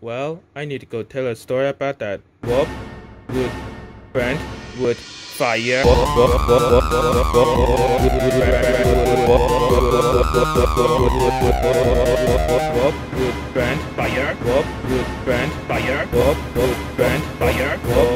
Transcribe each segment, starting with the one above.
Well, I need to go tell a story about that. Whoop, wood, brand, wood, fire. Whoop, wood, brand, fire. Whoop, wood, brand, fire. Whoop, wood, brand, fire. Whoop,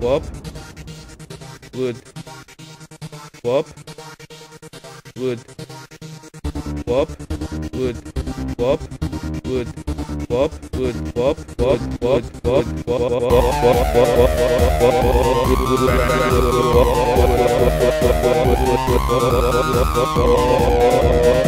Whoop, wood, whoop, wood, whoop, wood, whoop, wood, whoop, wood, whoop, whoop, whoop, whoop, Whoop, wood, brand, whoop, whoop,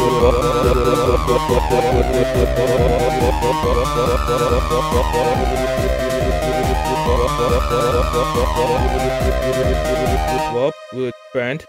What? Brand?